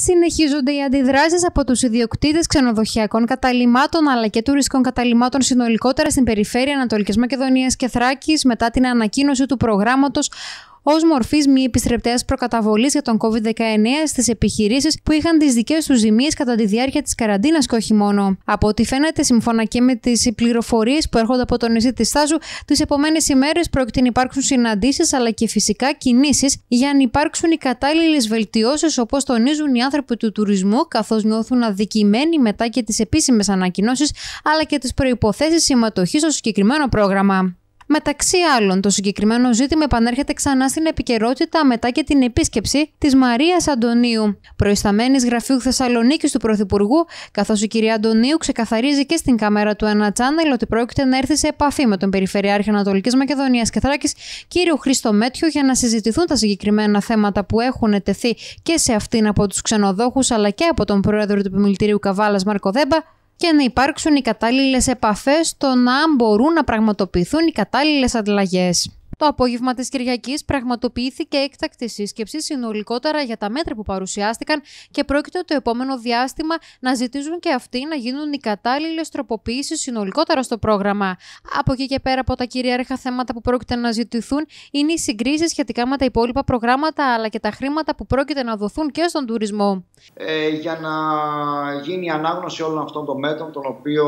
Συνεχίζονται οι αντιδράσεις από τους ιδιοκτήτες ξενοδοχειακών καταλημάτων αλλά και τουριστικών καταλημάτων συνολικότερα στην περιφέρεια Ανατολικής Μακεδονίας και Θράκης μετά την ανακοίνωση του προγράμματος ως μορφής μη επιστρεπτέας προκαταβολής για τον COVID-19 στις επιχειρήσεις που είχαν τις δικές τους ζημίες κατά τη διάρκεια της καραντίνας και όχι μόνο. Από ό,τι φαίνεται, σύμφωνα και με τις πληροφορίες που έρχονται από το νησί της Στάζου, τις επόμενε ημέρες πρόκειται να υπάρξουν συναντήσεις αλλά και φυσικά κινήσεις για να υπάρξουν οι κατάλληλες βελτιώσεις όπως τονίζουν οι άνθρωποι του τουρισμού, καθώς νιώθουν αδικημένοι μετά και τις επίσημες ανακοινώσεις αλλά και τις προποθέσει συμμετοχής στο συγκεκριμένο πρόγραμμα. Μεταξύ άλλων, το συγκεκριμένο ζήτημα επανέρχεται ξανά στην επικαιρότητα μετά και την επίσκεψη της Μαρίας Αντωνίου, προϊσταμένης γραφείου Θεσσαλονίκης του Πρωθυπουργού, καθώς η κυρία Αντωνίου ξεκαθαρίζει και στην κάμερα του ένα channel ότι πρόκειται να έρθει σε επαφή με τον Περιφερειάρχη Ανατολικής Μακεδονίας και Θράκης, κύριο Χρήστο Μέτιο, για να συζητηθούν τα συγκεκριμένα θέματα που έχουν τεθεί και σε αυτήν από τους ξενοδόχους αλλά και από τον πρόεδρο του Επιμελητηρίου Καβάλας Μάρκο Δέμπα, και να υπάρξουν οι κατάλληλες επαφές στο να μπορούν να πραγματοποιηθούν οι κατάλληλες ανταλλαγές. Το απόγευμα της Κυριακής πραγματοποιήθηκε έκτακτη σύσκεψη συνολικότερα για τα μέτρα που παρουσιάστηκαν και πρόκειται το επόμενο διάστημα να ζητήσουν και αυτοί να γίνουν οι κατάλληλες τροποποιήσεις συνολικότερα στο πρόγραμμα. Από εκεί και πέρα από τα κυρίαρχα θέματα που πρόκειται να ζητηθούν είναι οι συγκρίσεις σχετικά με τα υπόλοιπα προγράμματα αλλά και τα χρήματα που πρόκειται να δοθούν και στον τουρισμό. Ε, για να γίνει η ανάγνωση όλων αυτών των μέτρων, τον οποίο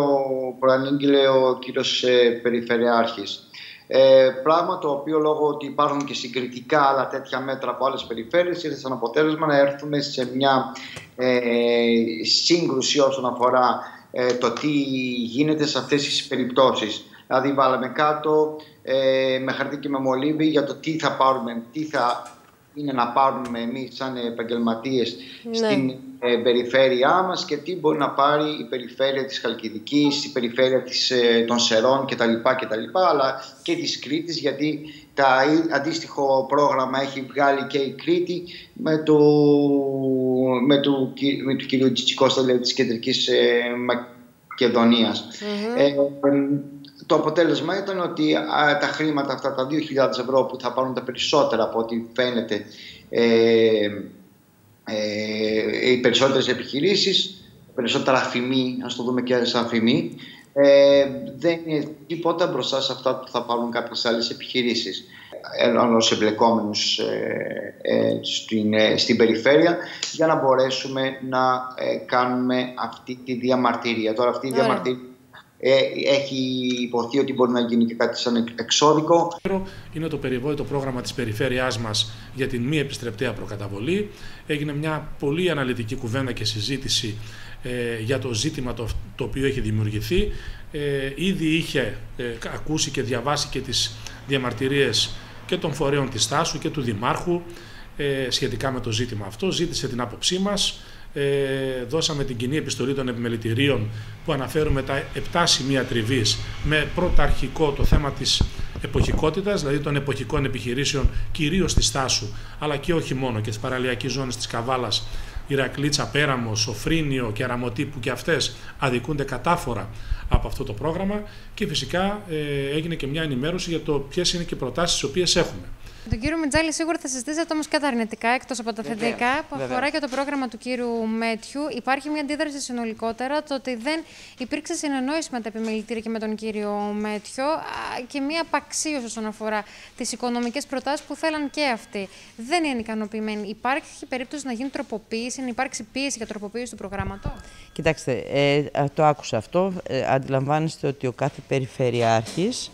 προανήγγειλε ο κύριος ε, Περιφερειάρχης. Ε, πράγμα το οποίο λόγω ότι υπάρχουν και συγκριτικά άλλα τέτοια μέτρα από άλλες περιφέρειες ήρθε σαν αποτέλεσμα να έρθουμε σε μια ε, σύγκρουση όσον αφορά ε, το τι γίνεται σε αυτές τις περιπτώσεις. Δηλαδή βάλαμε κάτω ε, με χαρτί και με μολύβι για το τι θα πάρουμε, τι θα είναι να πάρουμε εμείς σαν επαγγελματίες ναι. στην ε, περιφέρειά μας και τι μπορεί να πάρει η περιφέρεια της Χαλκιδικής, η περιφέρεια της, ε, των Σερών κτλ, κτλ. αλλά και της Κρήτης γιατί το αντίστοιχο πρόγραμμα έχει βγάλει και η Κρήτη με το, με το, με το κύριο Τσιτσικώστα δηλαδή, της Κεντρικής ε, Μακεδονίας. το αποτέλεσμα ήταν ότι τα χρήματα αυτά, τα 2.000 ευρώ που θα πάρουν τα περισσότερα από ό,τι φαίνεται ε, οι περισσότερες επιχειρήσεις, περισσότερα αφημί, ας το δούμε και σαν αφημί, ε, δεν είναι τίποτα μπροστά σε αυτά που θα πάρουν κάποιες άλλες επιχειρήσεις ως εμπλεκόμενους ε, ε, στην, ε, στην περιφέρεια για να μπορέσουμε να κάνουμε αυτή τη διαμαρτυρία. Τώρα αυτή η διαμαρτυρία ε, έχει υποθεί ότι μπορεί να γίνει και κάτι σαν εξώδικο. Είναι το περιβόητο πρόγραμμα της περιφέρειάς μας για την μη επιστρεπτέα προκαταβολή. Έγινε μια πολύ αναλυτική κουβέντα και συζήτηση ε, για το ζήτημα το, το οποίο έχει δημιουργηθεί. Ε, ήδη είχε ε, ακούσει και διαβάσει και τις διαμαρτυρίες και των φορέων της Στάσου και του Δημάρχου ε, σχετικά με το ζήτημα αυτό. Ζήτησε την άποψή μας ε, δώσαμε την κοινή επιστολή των επιμελητηρίων που αναφέρουμε τα 7 σημεία τριβής με πρωταρχικό το θέμα της εποχικότητας, δηλαδή των εποχικών επιχειρήσεων κυρίως στη Στάσου, αλλά και όχι μόνο και στις παραλιακές ζώνες της Καβάλας, Ηρακλήτσα, Πέραμος, Σοφρίνιο και Αραμωτή που και αυτές αδικούνται κατάφορα από αυτό το πρόγραμμα και φυσικά ε, έγινε και μια ενημέρωση για το ποιες είναι και οι προτάσεις τις οποίες έχουμε. Τον κύριο Μιτζάλη σίγουρα θα συζητήσετε όμω και τα αρνητικά, εκτός από τα θετικά, που αφορά και το πρόγραμμα του κύριου Μέτιου. Υπάρχει μια αντίδραση συνολικότερα το ότι δεν υπήρξε συνεννόηση με τα επιμελητήρια και με τον κύριο Μέτιο και μια απαξίωση όσον αφορά τις οικονομικές προτάσεις που θέλαν και αυτοί. Δεν είναι ικανοποιημένοι. Υπάρχει περίπτωση να γίνει τροποποίηση, να υπάρξει πίεση για τροποποίηση του προγράμματος; Κοιτάξτε, ε, το άκουσα αυτό. Ε, αντιλαμβάνεστε ότι ο κάθε περιφερειάρχης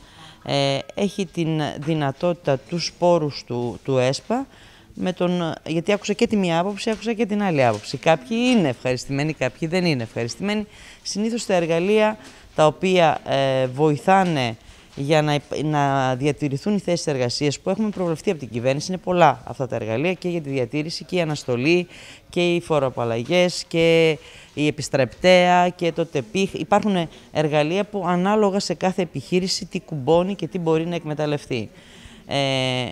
ε, έχει την δυνατότητα τους σπόρους του, του ΕΣΠΑ με τον, γιατί άκουσα και τη μία άποψη, άκουσα και την άλλη άποψη. Κάποιοι είναι ευχαριστημένοι, κάποιοι δεν είναι ευχαριστημένοι. Συνήθως τα εργαλεία τα οποία ε, βοηθάνε για να, να διατηρηθούν οι θέσεις εργασίας που έχουμε προβλεφθεί από την κυβέρνηση. Είναι πολλά αυτά τα εργαλεία και για τη διατήρηση και η αναστολή και οι φοροαπαλλαγές και η επιστρεπτέα και το τεπίχ. Υπάρχουν εργαλεία που ανάλογα σε κάθε επιχείρηση τι κουμπώνει και τι μπορεί να εκμεταλλευτεί. Ε,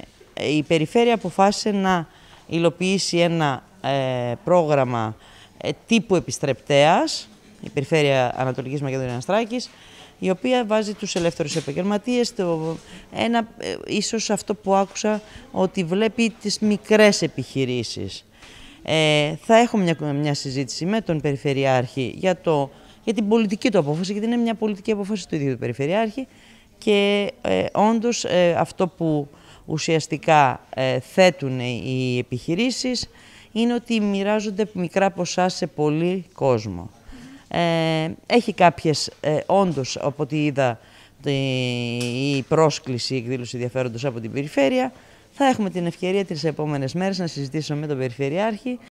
η Περιφέρεια αποφάσισε να υλοποιήσει ένα ε, πρόγραμμα ε, τύπου επιστρεπτέας, η Περιφέρεια Ανατολικής Μακεδονίας Τράκης, η οποία βάζει τους ελεύθερους επαγγελματίες, το, ένα, ίσως αυτό που άκουσα, ότι βλέπει τις μικρές επιχειρήσεις. Ε, θα έχουμε μια, μια συζήτηση με τον Περιφερειάρχη για, το, για την πολιτική του απόφαση, γιατί είναι μια πολιτική απόφαση του ίδιου του Περιφερειάρχη και ε, όντως ε, αυτό που ουσιαστικά ε, θέτουν οι επιχειρήσεις είναι ότι μοιράζονται μικρά ποσά σε πολύ κόσμο. Ε, έχει κάποιες, ε, όντως, από ό,τι είδα, η πρόσκληση, η εκδήλωση ενδιαφέροντος από την περιφέρεια. Θα έχουμε την ευκαιρία τις επόμενες μέρες να συζητήσουμε με τον Περιφερειάρχη